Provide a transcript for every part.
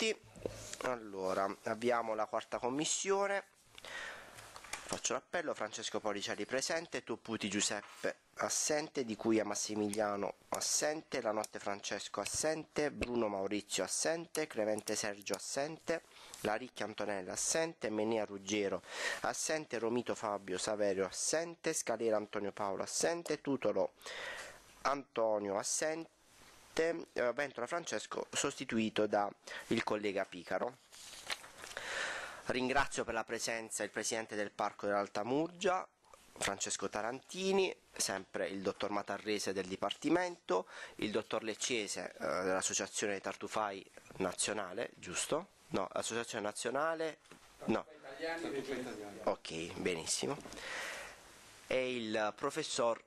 tutti. Allora, abbiamo la quarta commissione. Faccio l'appello, Francesco Policiali presente, Topputi Giuseppe assente, Di Cuia Massimiliano assente, La Notte Francesco assente, Bruno Maurizio assente, Clemente Sergio assente, La Ricchia Antonella assente, Menea Ruggero assente, Romito Fabio Saverio assente, Scalera Antonio Paolo assente, Tutolo Antonio assente, eh, Ventola Francesco sostituito da il collega Picaro. Ringrazio per la presenza il Presidente del Parco dell'Alta Murgia, Francesco Tarantini, sempre il dottor Matarrese del Dipartimento, il dottor Leccese eh, dell'Associazione Tartufai Nazionale, giusto? No, Associazione Nazionale? No. Ok, benissimo. E il professor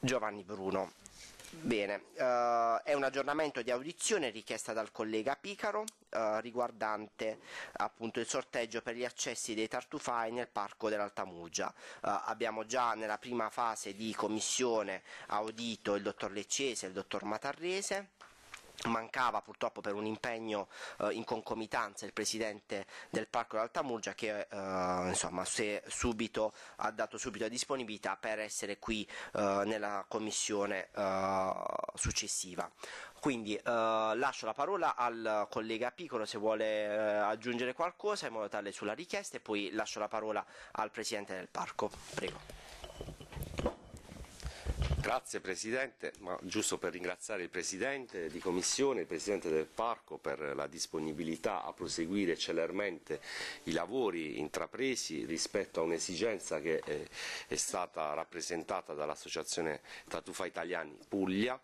Giovanni Bruno. Bene, uh, è un aggiornamento di audizione richiesta dal collega Picaro uh, riguardante appunto il sorteggio per gli accessi dei tartufai nel parco dell'Alta Muggia. Uh, abbiamo già nella prima fase di commissione audito il dottor Leccese e il dottor Matarrese mancava purtroppo per un impegno eh, in concomitanza il presidente del Parco dell'Alta Murgia che eh, insomma, subito, ha dato subito la disponibilità per essere qui eh, nella commissione eh, successiva. Quindi eh, lascio la parola al collega Piccolo se vuole eh, aggiungere qualcosa in modo tale sulla richiesta e poi lascio la parola al presidente del Parco. Prego. Grazie Presidente, ma giusto per ringraziare il Presidente di Commissione, il Presidente del Parco per la disponibilità a proseguire celermente i lavori intrapresi rispetto a un'esigenza che è, è stata rappresentata dall'Associazione Tatufa Italiani Puglia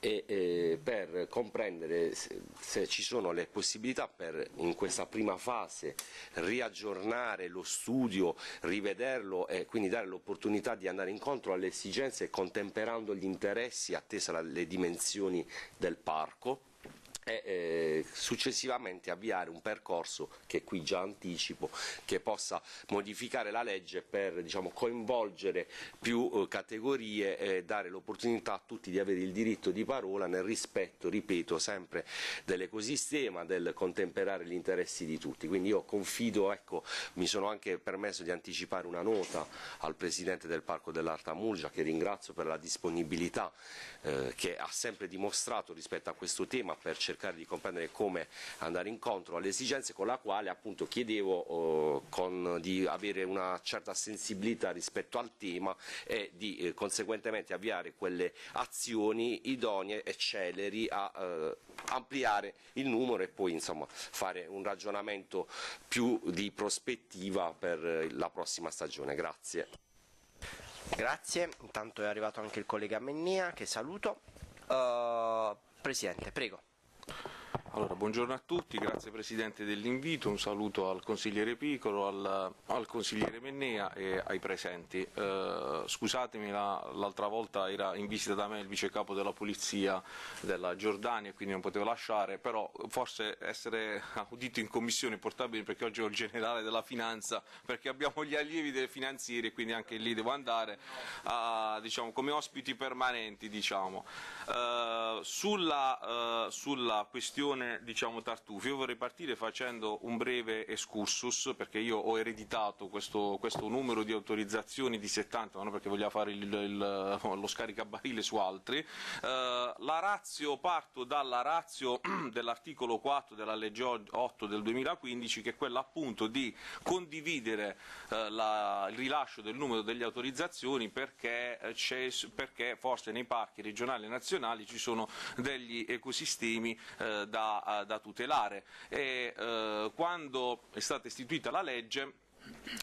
e eh, per comprendere se, se, ci sono le possibilità per in questa prima fase riaggiornare lo studio, rivederlo e quindi dare l'opportunità di andare incontro alle esigenze contemperando gli interessi attesa le dimensioni del parco e eh, successivamente avviare un percorso che qui già anticipo che possa modificare la legge per diciamo, coinvolgere più eh, categorie e dare l'opportunità a tutti di avere il diritto di parola nel rispetto, ripeto, sempre dell'ecosistema, del contemperare gli interessi di tutti. Quindi io confido, ecco, mi sono anche permesso di anticipare una nota al Presidente del Parco dell'Arta Murgia che ringrazio per la disponibilità eh, che ha sempre dimostrato rispetto a questo tema per cercare cercare di comprendere come andare incontro alle esigenze con la quale appunto chiedevo eh, con, di avere una certa sensibilità rispetto al tema e di eh, conseguentemente avviare quelle azioni idonee e celeri a eh, ampliare il numero e poi insomma fare un ragionamento più di prospettiva per eh, la prossima stagione. Grazie. Grazie, intanto è arrivato anche il collega Mennia che saluto. Uh, Presidente, prego. Allora, buongiorno a tutti, grazie Presidente dell'invito, un saluto al consigliere Piccolo, al, al consigliere Mennea e ai presenti. Eh, scusatemi, l'altra la, volta era in visita da me il vice capo della Polizia della Giordania, quindi non potevo lasciare, però forse essere audito in commissione è portabile perché oggi ho il generale della finanza, perché abbiamo gli allievi dei finanzieri e quindi anche lì devo andare a, diciamo, come ospiti permanenti. Diciamo. Eh, sulla, eh, sulla questione diciamo, Tartufi, io vorrei partire facendo un breve excursus perché io ho ereditato questo, questo numero di autorizzazioni di 70, non perché voglio fare il, il, lo scaricabarile su altri. Eh, la razio, parto dalla razio dell'articolo 4 della legge 8 del 2015 che è quella appunto di condividere eh, la, il rilascio del numero delle autorizzazioni perché, perché forse nei parchi regionali e nazionali ci sono degli ecosistemi eh, da da, tutelare. E eh, quando è stata istituita la legge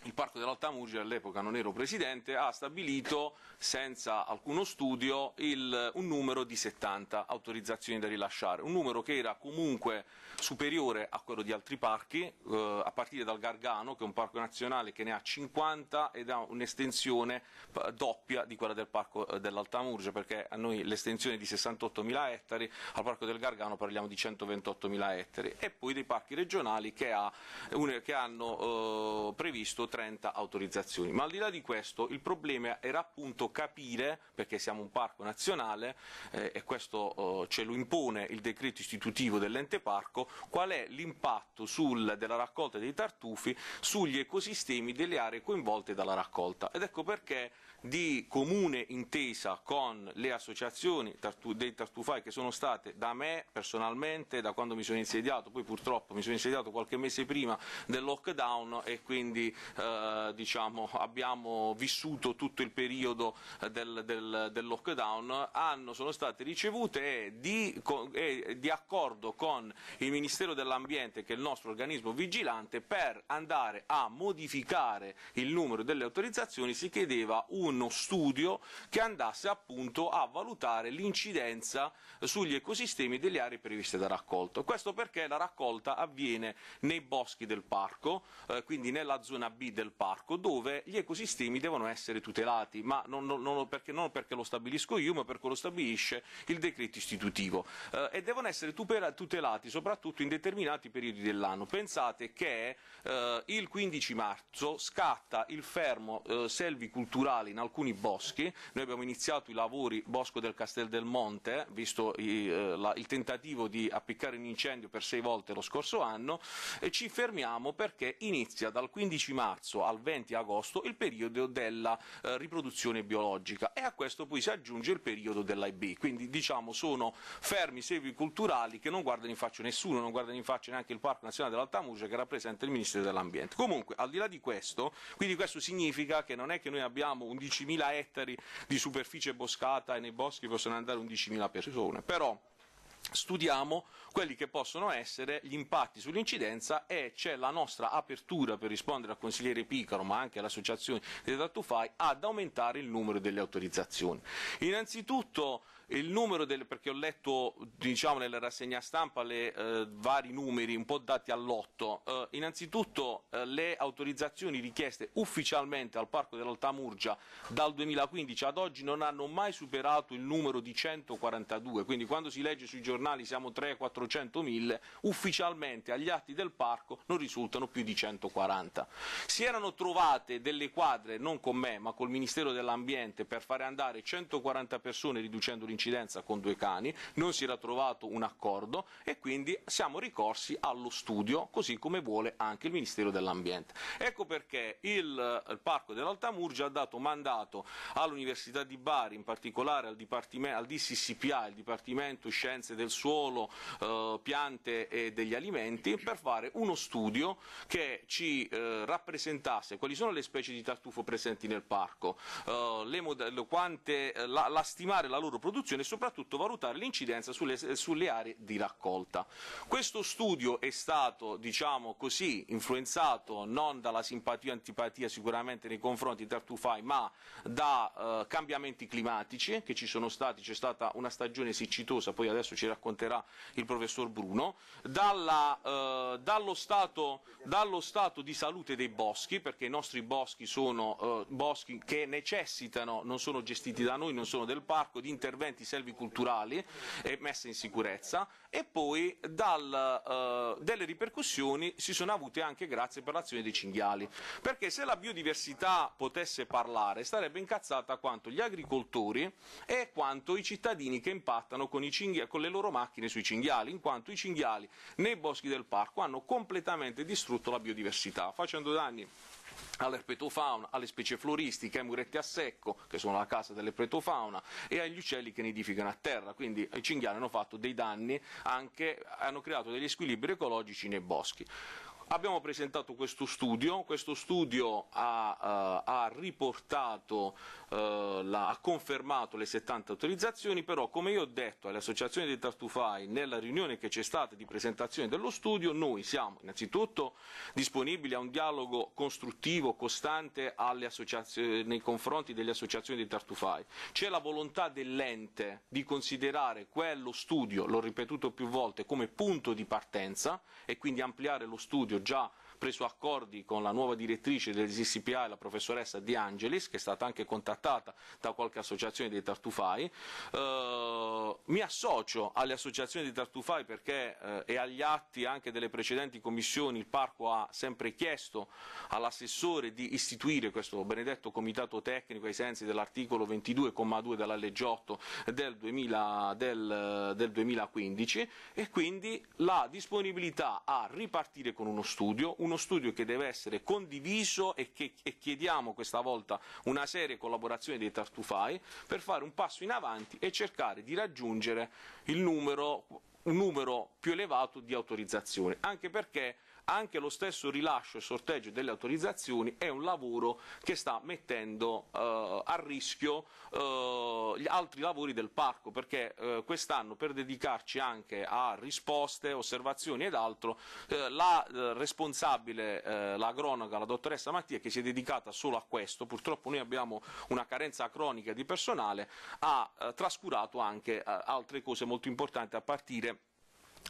il Parco dell'Alta Murgia, all'epoca non ero presidente, ha stabilito senza alcuno studio il, un numero di 70 autorizzazioni da rilasciare, un numero che era comunque superiore a quello di altri parchi, eh, a partire dal Gargano, che è un parco nazionale che ne ha 50 ed ha un'estensione eh, doppia di quella del Parco eh, dell'Alta Murgia, perché a noi l'estensione è di 68.000 ettari, al Parco del Gargano parliamo di 128.000 ettari, e poi dei parchi regionali che, ha, che hanno eh, previsto previsto 30 autorizzazioni. Ma al di là di questo il problema era appunto capire, perché siamo un parco nazionale eh, e questo eh, ce lo impone il decreto istitutivo dell'ente parco, qual è l'impatto della raccolta dei tartufi sugli ecosistemi delle aree coinvolte dalla raccolta. Ed ecco perché di comune intesa con le associazioni dei tartufai che sono state da me personalmente, da quando mi sono insediato, poi purtroppo mi sono insediato qualche mese prima del lockdown e quindi eh, diciamo, abbiamo vissuto tutto il periodo del, del, del lockdown, hanno, sono state ricevute e di, e di accordo con il Ministero dell'Ambiente, che è il nostro organismo vigilante, per andare a modificare il numero delle autorizzazioni si chiedeva un uno studio che andasse appunto a valutare l'incidenza sugli ecosistemi delle aree previste da raccolta. Questo perché la raccolta avviene nei boschi del parco, eh, quindi nella zona B del parco, dove gli ecosistemi devono essere tutelati, ma non, non, non, perché, non perché, lo stabilisco io, ma perché lo stabilisce il decreto istitutivo, eh, e devono essere tutelati soprattutto in determinati periodi dell'anno. Pensate che eh, il 15 marzo scatta il fermo eh, selviculturale in alcuni boschi, noi abbiamo iniziato i lavori Bosco del Castel del Monte, visto i, eh, la, il tentativo di appiccare un incendio per sei volte lo scorso anno, e ci fermiamo perché inizia dal 15 marzo al 20 agosto il periodo della eh, riproduzione biologica e a questo poi si aggiunge il periodo dell'IB, quindi diciamo sono fermi culturali che non guardano in faccia nessuno, non guardano in faccia neanche il Parco Nazionale dell'Alta Murgia che rappresenta il Ministero dell'Ambiente. Comunque, al di là di questo, quindi questo significa che non è che noi abbiamo 11 11.000 ettari di superficie boscata e nei boschi possono andare 11.000 persone, però studiamo quelli che possono essere gli impatti sull'incidenza e c'è la nostra apertura per rispondere al consigliere Picaro ma anche all'associazione dei Tattufai ad aumentare il numero delle autorizzazioni. Innanzitutto il numero delle, perché ho letto diciamo, nella rassegna stampa le eh, vari numeri un po' dati all'otto, eh, innanzitutto eh, le autorizzazioni richieste ufficialmente al Parco dell'Alta Murgia dal 2015 ad oggi non hanno mai superato il numero di 142, quindi quando si legge sui giornali siamo 300-400 mille, ufficialmente agli atti del parco non risultano più di 140. Si erano trovate delle quadre, non con me, ma col Ministero dell'Ambiente, per fare andare 140 persone riducendo l'incidenza con due cani, non si era trovato un accordo e quindi siamo ricorsi allo studio, così come vuole anche il Ministero dell'Ambiente. Ecco perché il, il Parco dell'Alta ha dato mandato all'Università di Bari, in particolare al, al DCCPA, il Dipartimento Scienze del Suolo, eh, Piante e degli Alimenti, per fare uno studio che ci eh, rappresentasse quali sono le specie di tartufo presenti nel parco, eh, quante, la, la stimare la loro produzione produzione e soprattutto valutare l'incidenza sulle, sulle, aree di raccolta. Questo studio è stato, diciamo così, influenzato non dalla simpatia o antipatia sicuramente nei confronti di Tartufai, ma da eh, cambiamenti climatici che ci sono stati, c'è stata una stagione siccitosa, poi adesso ci racconterà il professor Bruno, dalla, eh, dallo, stato, dallo, stato, di salute dei boschi, perché i nostri boschi sono eh, boschi che necessitano, non sono gestiti da noi, non sono del parco, di interventi interventi selviculturali e messe in sicurezza. E poi dal, uh, delle ripercussioni si sono avute anche grazie per l'azione dei cinghiali, perché se la biodiversità potesse parlare starebbe incazzata quanto gli agricoltori e quanto i cittadini che impattano con, con le loro macchine sui cinghiali, in quanto i cinghiali nei boschi del parco hanno completamente distrutto la biodiversità, facendo danni all'erpetofauna, alle specie floristiche, ai muretti a secco, che sono la casa dell'erpetofauna, e agli uccelli che nidificano a terra. Quindi i cinghiali hanno fatto dei danni, anche, hanno creato degli squilibri ecologici nei boschi. Abbiamo presentato questo studio, questo studio ha, uh, ha riportato, uh, la, ha confermato le 70 autorizzazioni, però come io ho detto alle associazioni dei tartufai nella riunione che c'è stata di presentazione dello studio, noi siamo innanzitutto disponibili a un dialogo costruttivo, costante nei confronti delle associazioni dei tartufai. C'è la volontà dell'ente di considerare quello studio, l'ho ripetuto più volte, come punto di partenza e quindi ampliare lo studio già preso accordi con la nuova direttrice del CCPI, la professoressa Di Angelis, che è stata anche contattata da qualche associazione dei tartufai. Eh, mi associo alle associazioni dei tartufai perché eh, e agli atti anche delle precedenti commissioni il Parco ha sempre chiesto all'assessore di istituire questo benedetto comitato tecnico ai sensi dell'articolo 22,2 della legge 8 del, 2000, del, del 2015 e quindi la disponibilità a ripartire con uno studio, uno studio che deve essere condiviso e che e chiediamo questa volta una seria collaborazione dei tartufai per fare un passo in avanti e cercare di raggiungere numero un numero più elevato di autorizzazioni, anche perché anche lo stesso rilascio e sorteggio delle autorizzazioni è un lavoro che sta mettendo eh, a rischio eh, gli altri lavori del parco, perché eh, quest'anno per dedicarci anche a risposte, osservazioni ed altro, eh, la eh, responsabile, eh, l'agronoga, la dottoressa Mattia, che si è dedicata solo a questo, purtroppo noi abbiamo una carenza cronica di personale, ha trascurato anche altre cose molto importanti a partire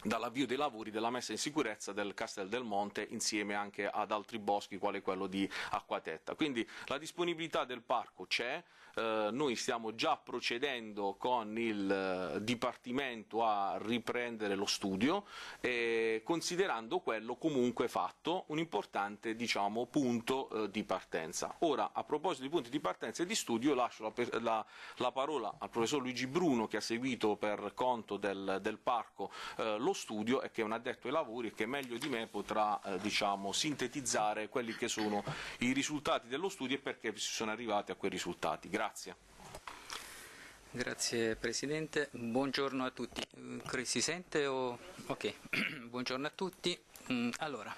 dall'avvio dei lavori della messa in sicurezza del Castel del Monte insieme anche ad altri boschi quale quello di Acquatetta. Quindi la disponibilità del parco c'è, eh, noi stiamo già procedendo con il eh, Dipartimento a riprendere lo studio, eh, considerando quello comunque fatto un importante diciamo, punto eh, di partenza. Ora, a proposito di punti di partenza e di studio, lascio la, la, la parola al professor Luigi Bruno, che ha seguito per conto del, del parco eh, lo studio e che è un addetto ai lavori e che meglio di me potrà diciamo, sintetizzare quelli che sono i risultati dello studio e perché si sono arrivati a quei risultati. Grazie. Grazie Presidente, buongiorno a tutti. Si sente o... Ok, buongiorno a tutti. Mm, allora,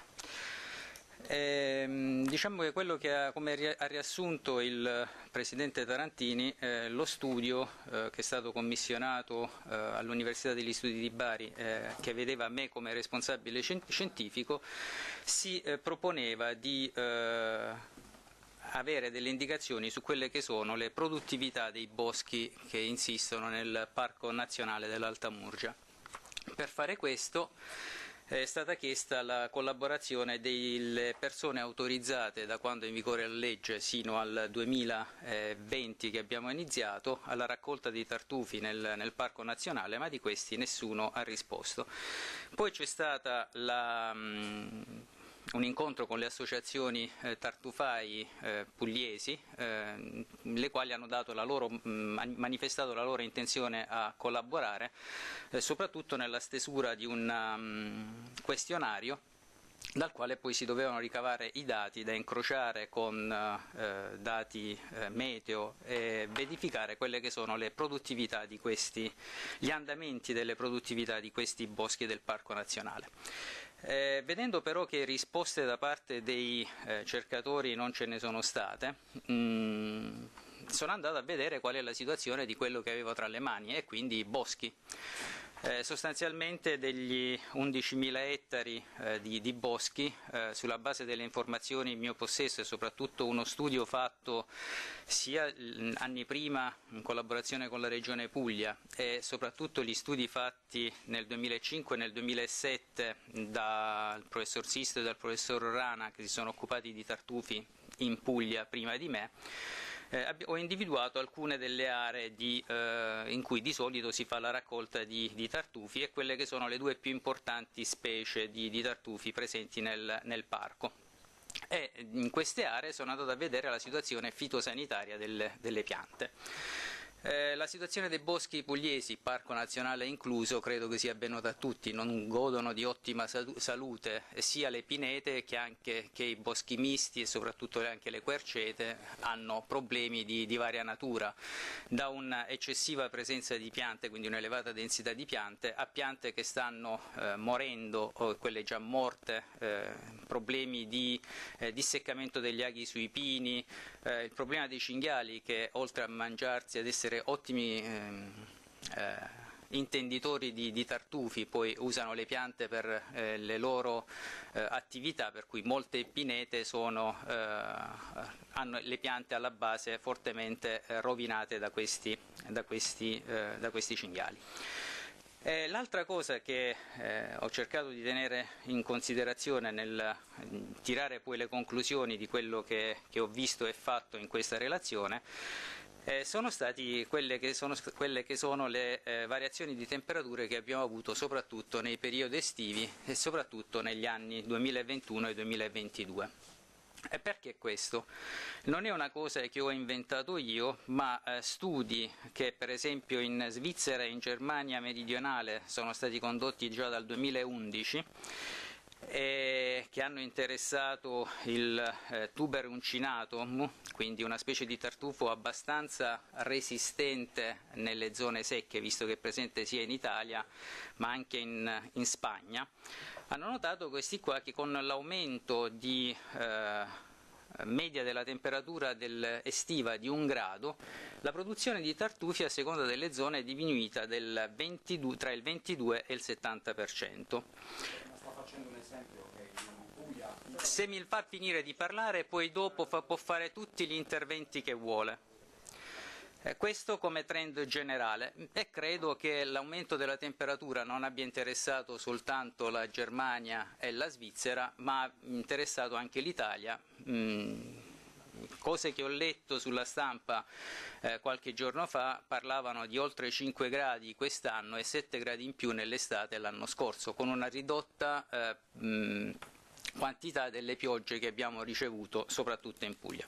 eh, diciamo che quello che ha, come ha riassunto il Presidente Tarantini, eh, lo studio eh, che è stato commissionato eh, all'Università degli Studi di Bari, eh, che vedeva me come responsabile scientifico, si eh, proponeva di avere delle indicazioni su quelle che sono le produttività dei boschi che insistono nel Parco Nazionale dell'Alta Murgia. Per fare questo è stata chiesta la collaborazione delle persone autorizzate da quando è in vigore la legge sino al 2020 che abbiamo iniziato alla raccolta di tartufi nel, nel Parco Nazionale, ma di questi nessuno ha risposto. Poi c'è stata la mh, un incontro con le associazioni eh, tartufai eh, pugliesi, eh, le quali hanno la loro, mh, manifestato la loro intenzione a collaborare, eh, soprattutto nella stesura di un um, questionario dal quale poi si dovevano ricavare i dati da incrociare con eh, dati eh, meteo e verificare quelle che sono le produttività di questi, gli andamenti delle produttività di questi boschi del Parco Nazionale. Eh, vedendo però che risposte da parte dei eh, cercatori non ce ne sono state, mh, mm, sono andato a vedere qual è la situazione di quello che avevo tra le mani e quindi i boschi eh, sostanzialmente degli 11.000 ettari eh, di, di, boschi eh, sulla base delle informazioni in mio possesso e soprattutto uno studio fatto sia anni prima in collaborazione con la Regione Puglia e soprattutto gli studi fatti nel 2005 e nel 2007 dal professor Sisto e dal professor Rana che si sono occupati di tartufi in Puglia prima di me eh, ho individuato alcune delle aree di, eh, in cui di solito si fa la raccolta di, di, tartufi e quelle che sono le due più importanti specie di, di tartufi presenti nel, nel parco e in queste aree sono andato a vedere la situazione fitosanitaria delle, delle piante. Eh, la situazione dei boschi pugliesi, Parco Nazionale incluso, credo che sia ben nota a tutti, non godono di ottima salute sia le pinete che anche che i boschi misti e soprattutto anche le quercete hanno problemi di, di varia natura, da un'eccessiva presenza di piante, quindi un'elevata densità di piante, a piante che stanno eh, morendo o quelle già morte, eh, problemi di eh, disseccamento degli aghi sui pini, eh, il problema dei cinghiali che oltre a mangiarsi ad essere essere ottimi ehm, eh, intenditori di, di, tartufi, poi usano le piante per eh, le loro eh, attività, per cui molte pinete sono, eh, hanno le piante alla base fortemente eh, rovinate da questi, da questi, eh, da questi cinghiali. L'altra cosa che eh, ho cercato di tenere in considerazione nel tirare poi le conclusioni di quello che, che ho visto e fatto in questa relazione eh, sono state quelle che sono, quelle che sono le eh, variazioni di temperature che abbiamo avuto soprattutto nei periodi estivi e soprattutto negli anni 2021 e 2022. E perché questo? Non è una cosa che ho inventato io, ma eh, studi che per esempio in Svizzera e in Germania meridionale sono stati condotti già dal 2011 e che hanno interessato il eh, tuber uncinatum, quindi una specie di tartufo abbastanza resistente nelle zone secche, visto che è presente sia in Italia ma anche in, in Spagna hanno notato questi qua che con l'aumento di eh, media della temperatura del estiva di un grado, la produzione di tartufi a seconda delle zone è diminuita 22, tra il 22 e il 70%. Se mi fa finire di parlare, poi dopo fa, può fare tutti gli interventi che vuole. Eh, questo come trend generale e credo che l'aumento della temperatura non abbia interessato soltanto la Germania e la Svizzera, ma ha interessato anche l'Italia. Mm, cose che ho letto sulla stampa eh, qualche giorno fa parlavano di oltre 5 gradi quest'anno e 7 gradi in più nell'estate l'anno scorso, con una ridotta eh, mh, quantità delle piogge che abbiamo ricevuto soprattutto in Puglia.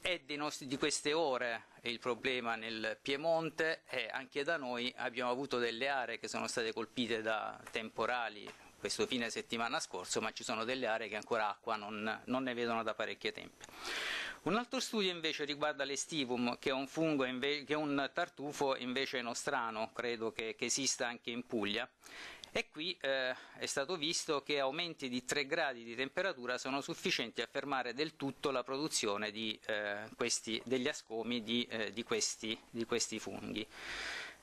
È di, nostri, di, queste ore il problema nel Piemonte e anche da noi abbiamo avuto delle aree che sono state colpite da temporali questo fine settimana scorso, ma ci sono delle aree che ancora acqua non, non ne vedono da parecchio tempo. Un altro studio invece riguarda l'estivum, che è un fungo, che è un tartufo invece nostrano, credo che, che esista anche in Puglia, e qui eh, è stato visto che aumenti di 3 gradi di temperatura sono sufficienti a fermare del tutto la produzione di, eh, questi, degli ascomi di, eh, di, questi, di questi funghi.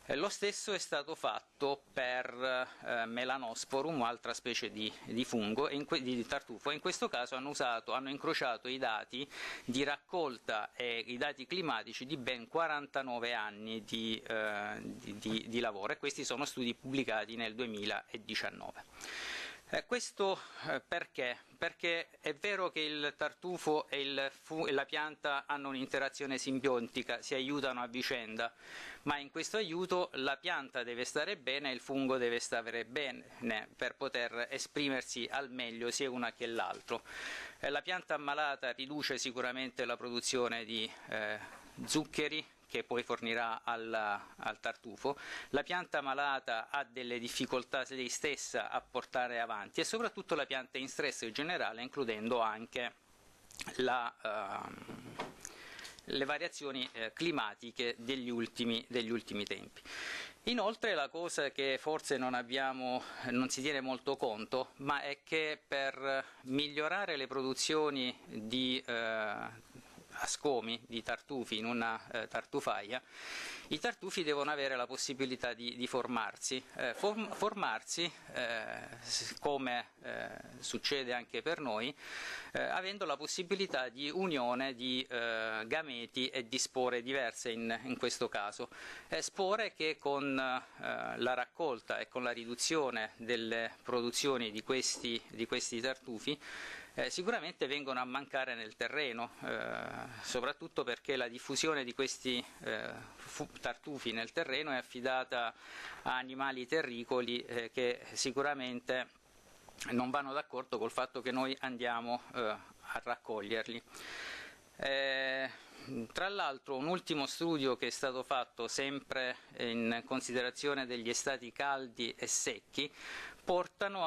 Eh, lo stesso è stato fatto per eh, Melanosporum, altra specie di, di fungo, di tartufo, e in questo caso hanno, usato, hanno, incrociato i dati di raccolta e i dati climatici di ben 49 anni di, eh, di, di lavoro e questi sono studi pubblicati nel 2019. Eh, questo eh, perché? Perché è vero che il tartufo e, il e, la pianta hanno un'interazione simbiontica, si aiutano a vicenda, ma in questo aiuto la pianta deve stare bene e il fungo deve stare bene per poter esprimersi al meglio sia una che l'altro. Eh, la pianta ammalata riduce sicuramente la produzione di eh, zuccheri, che poi fornirà al, al, tartufo, la pianta malata ha delle difficoltà lei stessa a portare avanti e soprattutto la pianta in stress in generale, includendo anche la, uh, le variazioni eh, climatiche degli ultimi, degli ultimi tempi. Inoltre la cosa che forse non, abbiamo, non, si tiene molto conto, ma è che per migliorare le produzioni di eh, ascomi di tartufi in una eh, tartufaia, i tartufi devono avere la possibilità di, di formarsi. Eh, form, formarsi, eh, come eh, succede anche per noi, eh, avendo la possibilità di unione di gameti e di spore diverse in, in questo caso. spore che con la raccolta e con la riduzione delle produzioni di questi, di questi tartufi eh, sicuramente vengono a mancare nel terreno, eh, soprattutto perché la diffusione di questi eh, tartufi nel terreno è affidata a animali terricoli eh, che sicuramente non vanno d'accordo col fatto che noi andiamo eh, a raccoglierli. Tra l'altro un ultimo studio che è stato fatto sempre in considerazione degli estati caldi e secchi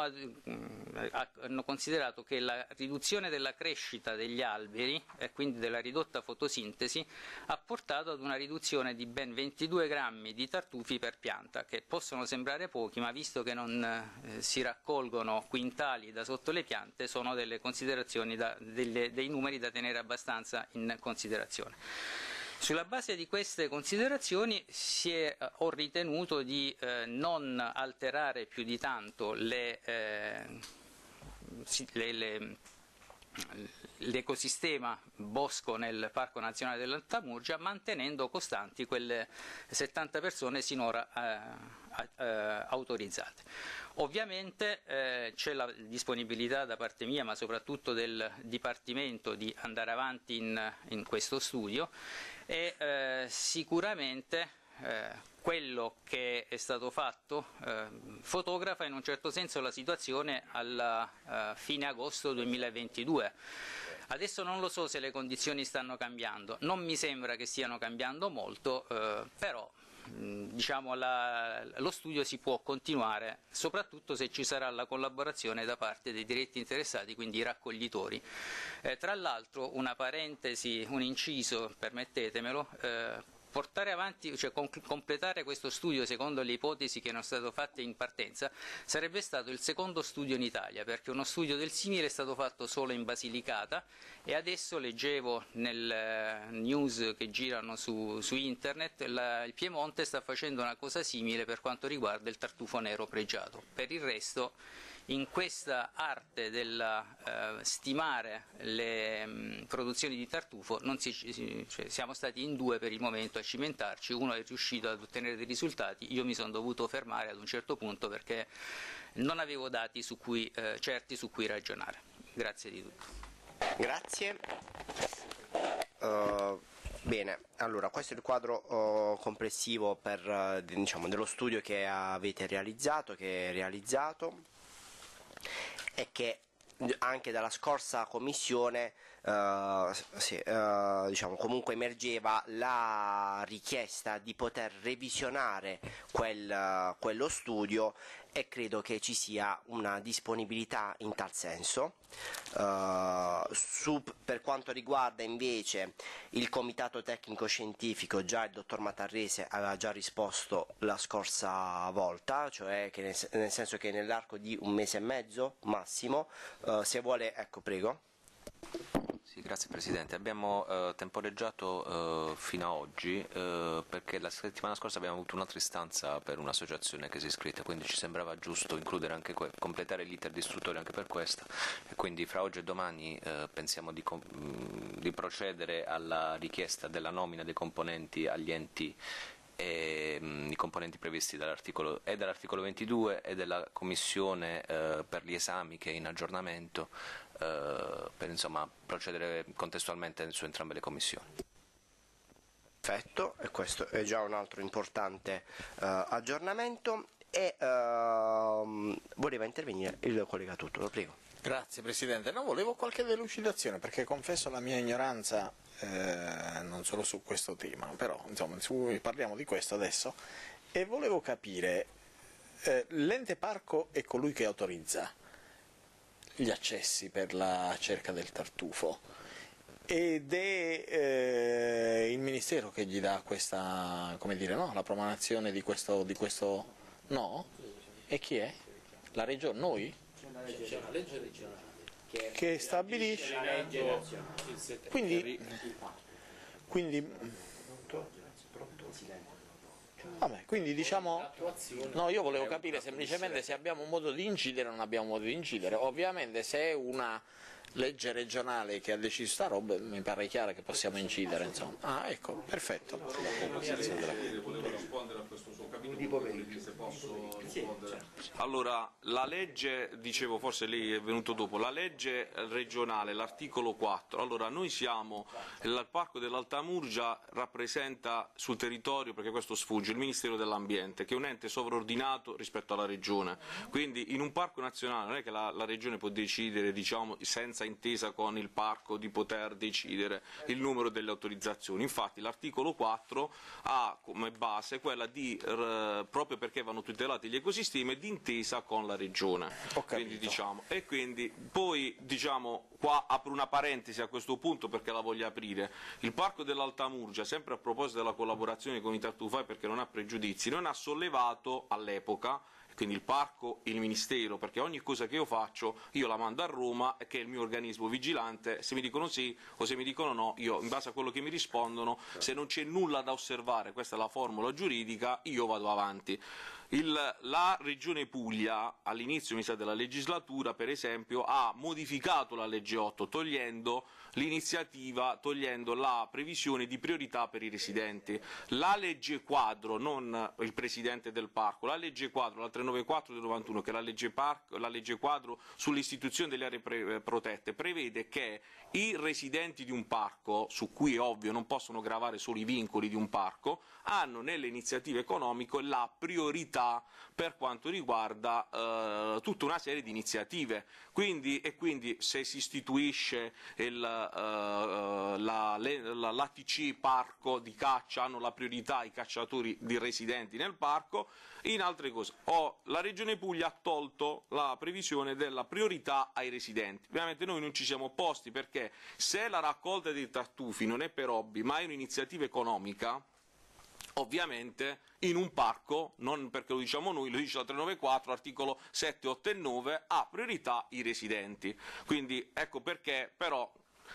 a, mm, a, hanno considerato che la riduzione della crescita degli alberi e quindi della ridotta fotosintesi ha portato ad una riduzione di ben 22 grammi di tartufi per pianta, che possono sembrare pochi, ma visto che non eh, si raccolgono quintali da sotto le piante, sono delle delle, dei numeri da tenere abbastanza in considerazione. Sulla base di queste considerazioni è, eh, ho ritenuto di eh, non alterare più di tanto le, eh, le, le, l'ecosistema bosco nel Parco Nazionale dell'Altamurgia mantenendo costanti quelle 70 persone sinora eh, eh, autorizzate. Ovviamente eh, c'è la disponibilità da parte mia, ma soprattutto del Dipartimento, di andare avanti in, in questo studio e eh, sicuramente eh, quello che è stato fatto eh, fotografa in un certo senso la situazione alla eh, fine agosto 2022. Adesso non lo so se le condizioni stanno cambiando, non mi sembra che stiano cambiando molto, eh, però diciamo, la, lo studio si può continuare, soprattutto se ci sarà la collaborazione da parte dei diretti interessati, quindi i raccoglitori. Eh, tra l'altro una parentesi, un inciso, permettetemelo, eh, portare avanti, cioè completare questo studio secondo le ipotesi che erano state fatte in partenza sarebbe stato il secondo studio in Italia perché uno studio del simile è stato fatto solo in Basilicata e adesso leggevo nel eh, news che girano su, su internet la, il Piemonte sta facendo una cosa simile per quanto riguarda il tartufo nero pregiato. Per il resto in questa arte del eh, stimare le mh, mm, produzioni di tartufo si, cioè, siamo stati in due per il momento a cimentarci, uno è riuscito ad ottenere dei risultati, io mi sono dovuto fermare ad un certo punto perché non avevo dati su cui, eh, certi su cui ragionare. Grazie di tutto. Grazie. Uh, bene, allora questo è il quadro uh, complessivo per, uh, diciamo, dello studio che avete realizzato, che è realizzato e che anche dalla scorsa commissione uh, sì, uh, diciamo, comunque emergeva la richiesta di poter revisionare quel, uh, quello studio e credo che ci sia una disponibilità in tal senso. Su, per quanto riguarda invece il comitato tecnico scientifico, già il dottor Matarrese aveva già risposto la scorsa volta, cioè nel, nel, senso che nell'arco di un mese e mezzo massimo, se vuole, ecco prego. Sì, grazie Presidente. Abbiamo eh, temporeggiato eh, fino ad oggi eh, perché la settimana scorsa abbiamo avuto un'altra istanza per un'associazione che si è iscritta, quindi ci sembrava giusto includere anche que- completare l'iter di istruttoria anche per questa e quindi fra oggi e domani eh, pensiamo di, com- di procedere alla richiesta della nomina dei componenti agli enti e, mh, i componenti previsti dall'articolo, e dall'articolo 22 e della commissione eh, per gli esami che è in aggiornamento eh, per insomma, procedere contestualmente su entrambe le commissioni. Perfetto, e questo è già un altro importante uh, aggiornamento e uh, voleva intervenire il collega Tutto, lo prego. Grazie Presidente, no, volevo qualche delucidazione perché confesso la mia ignoranza eh, non solo su questo tema, però insomma su, parliamo di questo adesso e volevo capire, eh, l'ente parco è colui che autorizza, gli accessi per la cerca del tartufo ed è eh, il Ministero che gli dà questa, come dire, no? la promanazione di questo, di questo, no? E chi è? La regione? Noi? C'è una legge regionale che, stabilisce quindi, quindi Vabbè, quindi diciamo, no, io volevo capire semplicemente se abbiamo un modo di incidere o non abbiamo modo di incidere. Ovviamente se è una legge regionale che ha deciso sta roba, mi pare chiaro che possiamo incidere, insomma. Ah, ecco, perfetto. Volevo rispondere a questo suo capitolo, se posso rispondere. Allora, la legge, dicevo, forse lei è venuto dopo, la legge regionale, l'articolo 4, allora noi siamo, il Parco dell'Alta Murgia rappresenta sul territorio, perché questo sfugge, il Ministero dell'Ambiente, che è un ente sovraordinato rispetto alla Regione, quindi in un parco nazionale non è che la, la Regione può decidere, diciamo, senza stessa intesa con il parco di poter decidere il numero delle autorizzazioni. Infatti l'articolo 4 ha come base quella di, eh, proprio perché vanno tutelati gli ecosistemi, d'intesa con la regione. Quindi, diciamo, e quindi poi diciamo, qua apro una parentesi a questo punto perché la voglio aprire. Il parco dell'Alta Murgia, sempre a proposito della collaborazione con i Tartufai perché non ha pregiudizi, non ha sollevato all'epoca quindi il parco, il ministero, perché ogni cosa che io faccio io la mando a Roma, che è il mio organismo vigilante, se mi dicono sì o se mi dicono no, io in base a quello che mi rispondono, se non c'è nulla da osservare, questa è la formula giuridica, io vado avanti. Il, la Regione Puglia all'inizio della legislatura, per esempio, ha modificato la legge 8 togliendo l'iniziativa, togliendo la previsione di priorità per i residenti. La legge quadro, non il Presidente del Parco, la legge quadro, la 394 del 91, che è la legge, parco, la legge quadro sull'istituzione delle aree pre protette, prevede che i residenti di un parco, su cui è ovvio non possono gravare solo i vincoli di un parco, hanno nelle iniziative economiche la priorità per quanto riguarda eh, tutta una serie di iniziative. Quindi, e quindi se si istituisce il, eh, la, l'ATC parco di caccia hanno la priorità i cacciatori di residenti nel parco, in altre cose. Oh, la Regione Puglia ha tolto la previsione della priorità ai residenti. Ovviamente noi non ci siamo opposti perché se la raccolta dei tartufi non è per hobby ma è un'iniziativa economica, ovviamente in un parco, non perché lo diciamo noi, lo dice la 394, articolo 7, 8 e 9, ha priorità i residenti. Quindi ecco perché però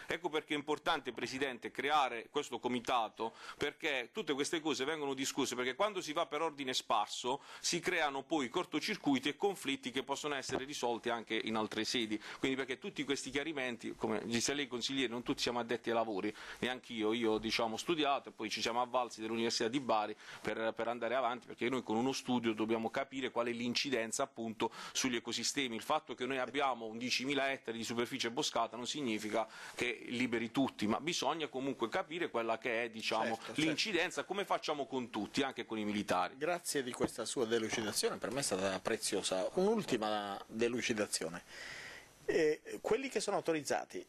Ecco perché è importante, Presidente, creare questo comitato, perché tutte queste cose vengono discusse, perché quando si va per ordine sparso si creano poi cortocircuiti e conflitti che possono essere risolti anche in altre sedi. Quindi perché tutti questi chiarimenti, come dice lei consigliere, non tutti siamo addetti ai lavori, neanche io, io ho diciamo, studiato e poi ci siamo avvalsi dell'Università di Bari per, per, andare avanti, perché noi con uno studio dobbiamo capire qual è l'incidenza appunto sugli ecosistemi. Il fatto che noi abbiamo 11.000 ettari di superficie boscata non significa che liberi tutti, ma bisogna comunque capire quella che è diciamo, certo, certo. l'incidenza, certo. come facciamo con tutti, anche con i militari. Grazie di questa sua delucidazione, per me è stata preziosa. Un'ultima delucidazione. Eh, quelli che sono autorizzati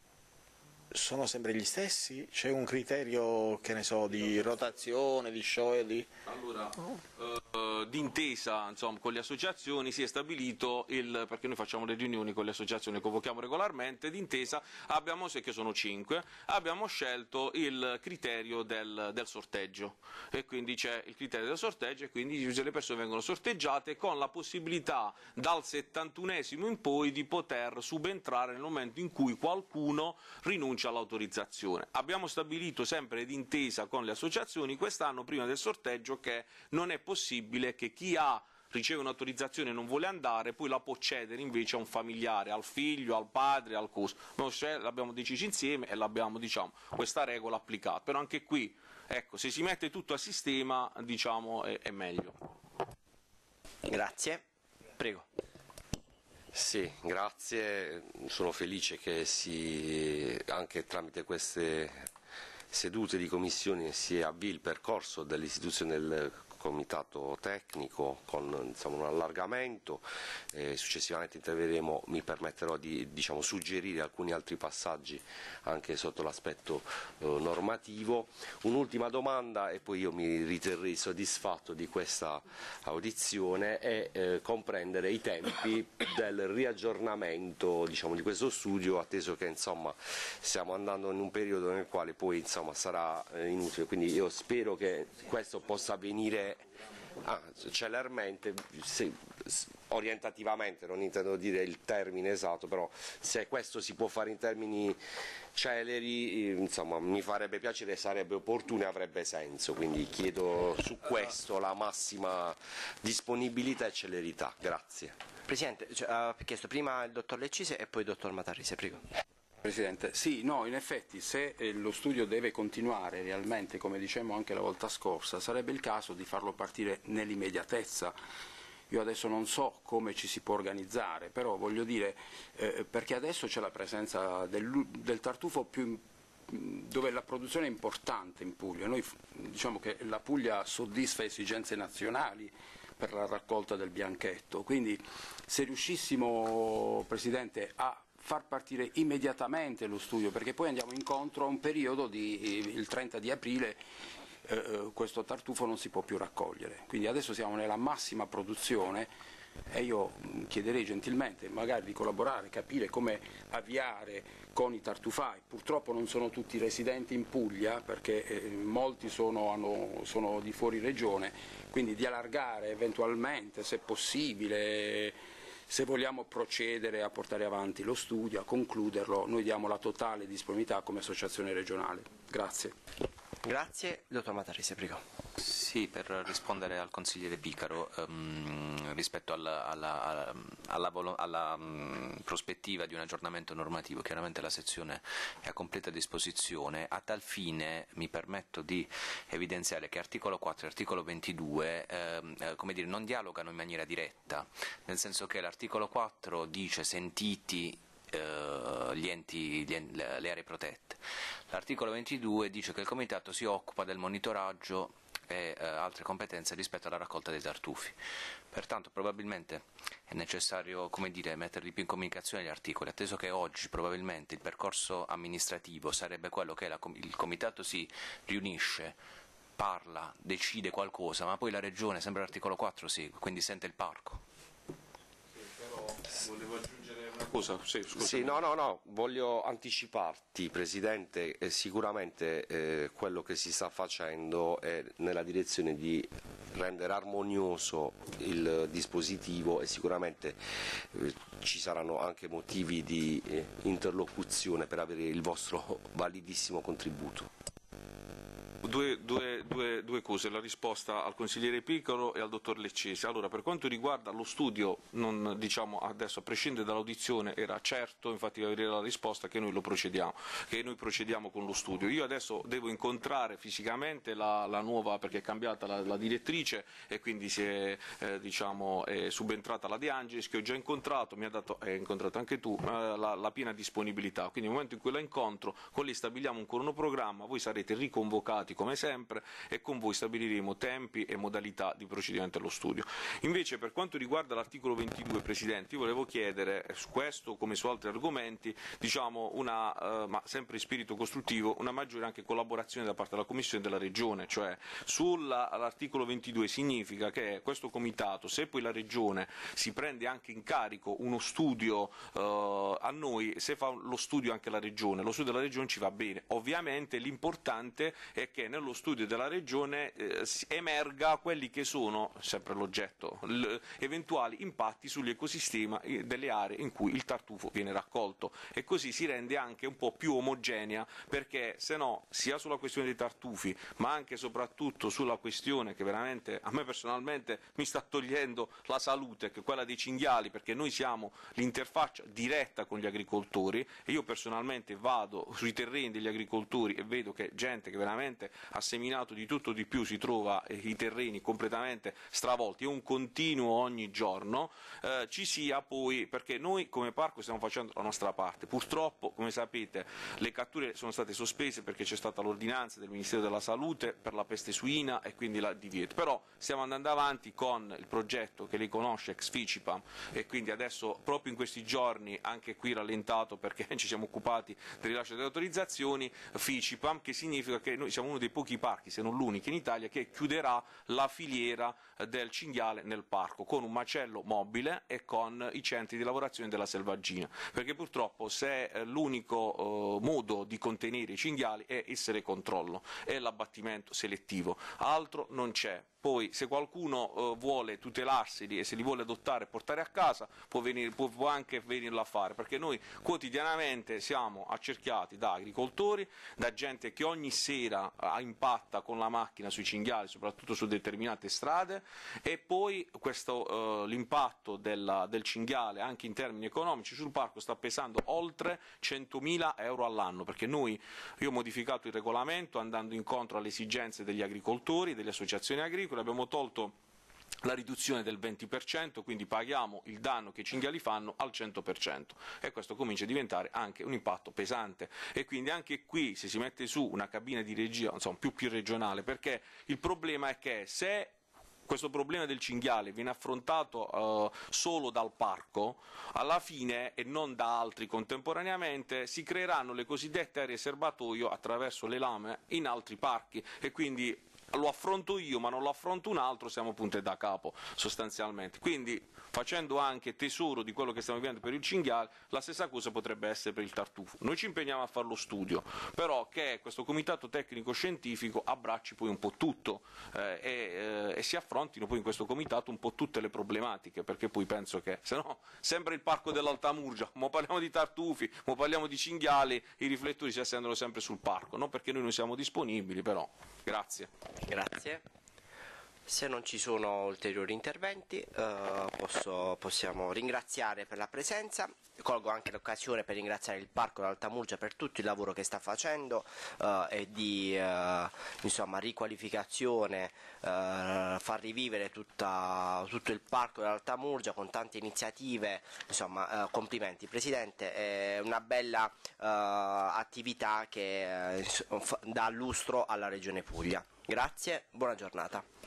sono sempre gli stessi? C'è un criterio, che ne so, di rotazione, di sciogli? Allora, uh, d'intesa insomma, con le associazioni si è stabilito, il, perché noi facciamo le riunioni con le associazioni, convochiamo regolarmente, d'intesa abbiamo, che sono cinque, abbiamo scelto il criterio del, del sorteggio e quindi c'è il criterio del sorteggio e quindi le persone vengono sorteggiate con la possibilità dal 71esimo in poi di poter subentrare nel momento in cui qualcuno rinuncia rinuncia all'autorizzazione. Abbiamo stabilito sempre d'intesa con le associazioni quest'anno prima del sorteggio che non è possibile che chi ha riceve un'autorizzazione e non vuole andare, poi la può cedere invece a un familiare, al figlio, al padre, al coso. L'abbiamo deciso insieme e l'abbiamo diciamo, questa regola applicata. Però anche qui, ecco, se si mette tutto a sistema, diciamo, è, è meglio. Grazie. Prego. Sì, grazie. Sono felice che si, anche tramite queste sedute di commissione si avvii il percorso dell'istituzione del comitato tecnico con insomma, un allargamento, eh, successivamente interverremo, mi permetterò di diciamo, suggerire alcuni altri passaggi anche sotto l'aspetto eh, normativo. Un'ultima domanda e poi io mi riterrei soddisfatto di questa audizione è eh, comprendere i tempi del riaggiornamento diciamo, di questo studio atteso che insomma, stiamo andando in un periodo nel quale poi insomma, sarà eh, inutile, quindi io spero che questo possa avvenire ah, celermente, se, orientativamente, non intendo dire il termine esatto, però se questo si può fare in termini celeri, insomma, mi farebbe piacere, sarebbe opportuno e avrebbe senso, quindi chiedo su questo la massima disponibilità e celerità. Grazie. Presidente, cioè, ha chiesto prima il dottor Leccise e poi il dottor Matarrise, prego. Presidente, sì, no, in effetti se eh, lo studio deve continuare realmente, come dicevamo anche la volta scorsa, sarebbe il caso di farlo partire nell'immediatezza. Io adesso non so come ci si può organizzare, però voglio dire, eh, perché adesso c'è la presenza del, del tartufo più, dove la produzione è importante in Puglia. Noi diciamo che la Puglia soddisfa esigenze nazionali per la raccolta del bianchetto, quindi se riuscissimo, Presidente, a far partire immediatamente lo studio perché poi andiamo incontro a un periodo di il 30 di aprile eh, eh, questo tartufo non si può più raccogliere quindi adesso siamo nella massima produzione e io mm, chiederei gentilmente magari di collaborare, capire come avviare con i tartufai. Purtroppo non sono tutti residenti in Puglia perché eh, molti sono, hanno, sono, di fuori regione, quindi di allargare eventualmente, se possibile, se vogliamo procedere a portare avanti lo studio, a concluderlo, noi diamo la totale disponibilità come associazione regionale. Grazie. Grazie. Dottor Matarese, prego. Sì, per rispondere al consigliere Picaro ehm, rispetto alla, alla, alla, alla um, prospettiva di un aggiornamento normativo, chiaramente la sezione è a completa disposizione, a tal fine mi permetto di evidenziare che articolo 4 e articolo 22 ehm, eh, dire, non dialogano in maniera diretta, nel senso che l'articolo 4 dice sentiti eh, gli enti, gli le aree protette. L'articolo 22 dice che il Comitato si occupa del monitoraggio e eh, altre competenze rispetto alla raccolta dei tartufi. Pertanto probabilmente è necessario dire, mettere più in comunicazione gli articoli, atteso che oggi probabilmente il percorso amministrativo sarebbe quello che la, il Comitato si riunisce, parla, decide qualcosa, ma poi la Regione, sempre l'articolo 4, segue, quindi sente il parco. Sì, però volevo aggiungere Scusa, sì. Sì, no, no, no, voglio anticiparti, Presidente, sicuramente eh, quello che si sta facendo è nella direzione di rendere armonioso il dispositivo e sicuramente eh, ci saranno anche motivi di eh, interlocuzione per avere il vostro validissimo contributo. Due, due, due, due, cose, la risposta al consigliere Piccolo e al dottor Leccese. Allora, per quanto riguarda lo studio, non, diciamo adesso a prescindere dall'audizione, era certo, infatti avere la risposta che noi, procediamo, che noi procediamo con lo studio. Io adesso devo incontrare fisicamente la, la nuova, perché è cambiata la, la, direttrice e quindi si è, eh, diciamo, è subentrata la De Angelis, che ho già incontrato, mi ha dato, hai incontrato anche tu, eh, la, la piena disponibilità. Quindi nel momento in cui la incontro, con lei stabiliamo un cronoprogramma, voi sarete riconvocati come sempre e con voi stabiliremo tempi e modalità di procedimento allo studio. Invece per quanto riguarda l'articolo 22, Presidente, io volevo chiedere eh, su questo come su altri argomenti, diciamo una, eh, ma sempre in spirito costruttivo, una maggiore anche collaborazione da parte della Commissione della Regione, cioè sull'articolo 22 significa che questo Comitato, se poi la Regione si prende anche in carico uno studio eh, a noi, se fa lo studio anche la Regione, lo studio della Regione ci va bene. Ovviamente l'importante è che nello studio della Regione eh, emerga quelli che sono, sempre l'oggetto, eventuali impatti sugli ecosistemi eh, delle aree in cui il tartufo viene raccolto. E così si rende anche un po' più omogenea perché se no sia sulla questione dei tartufi ma anche e soprattutto sulla questione che veramente a me personalmente mi sta togliendo la salute che è quella dei cinghiali perché noi siamo l'interfaccia diretta con gli agricoltori e io personalmente vado sui terreni degli agricoltori e vedo che gente che veramente ha seminato di tutto di più, si trova eh, i terreni completamente stravolti, è un continuo ogni giorno, eh, ci sia poi, perché noi come parco stiamo facendo la nostra parte, purtroppo come sapete le catture sono state sospese perché c'è stata l'ordinanza del Ministero della Salute per la peste suina e quindi la divieto, però stiamo andando avanti con il progetto che lei conosce, ex Ficipam, e quindi adesso proprio in questi giorni, anche qui rallentato perché ci siamo occupati del rilascio delle autorizzazioni, Ficipam, che significa che noi siamo uno dei pochi parchi, se non l'unico in Italia, che chiuderà la filiera del cinghiale nel parco, con un macello mobile e con i centri di lavorazione della selvaggina, perché purtroppo se eh, l'unico eh, modo di contenere i cinghiali è essere controllo, è l'abbattimento selettivo, altro non c'è. Poi se qualcuno eh, vuole tutelarseli e se li vuole adottare e portare a casa può, venire, può, può, anche venirlo a fare, perché noi quotidianamente siamo accerchiati da agricoltori, da gente che ogni sera eh, impatta con la macchina sui cinghiali, soprattutto su determinate strade, e poi eh, l'impatto del cinghiale anche in termini economici sul parco sta pesando oltre 100.000 euro all'anno, perché noi, io ho modificato il regolamento andando incontro alle esigenze degli agricoltori, delle associazioni agricole, abbiamo tolto la riduzione del 20%, quindi paghiamo il danno che i cinghiali fanno al 100% e questo comincia a diventare anche un impatto pesante. E quindi anche qui se si mette su una cabina di regia insomma, più, più regionale perché il problema è che se questo problema del cinghiale viene affrontato uh, solo dal parco, alla fine, e non da altri contemporaneamente, si creeranno le cosiddette aree serbatoio attraverso le lame in altri parchi. E quindi lo affronto io ma non lo affronto un altro, siamo punte da capo sostanzialmente. Quindi facendo anche tesoro di quello che stiamo vivendo per il cinghiale, la stessa cosa potrebbe essere per il tartufo. Noi ci impegniamo a fare lo studio, però che questo comitato tecnico scientifico abbracci poi un po' tutto eh, e, eh, e, si affrontino poi in questo comitato un po' tutte le problematiche, perché poi penso che se no sembra il parco dell'Alta Murgia, ma parliamo di tartufi, ma parliamo di cinghiali, i riflettori si accendono sempre sul parco, non perché noi non siamo disponibili, però. Grazie. Grazie. Se non ci sono ulteriori interventi eh, posso, possiamo ringraziare per la presenza. Colgo anche l'occasione per ringraziare il Parco d'Alta Murgia per tutto il lavoro che sta facendo eh, e di eh, insomma, riqualificazione, eh, far rivivere tutta, tutto il Parco dell'Alta Murgia con tante iniziative. Insomma, eh, complimenti Presidente, è una bella eh, attività che dà lustro alla Regione Puglia. Grazie, buona giornata.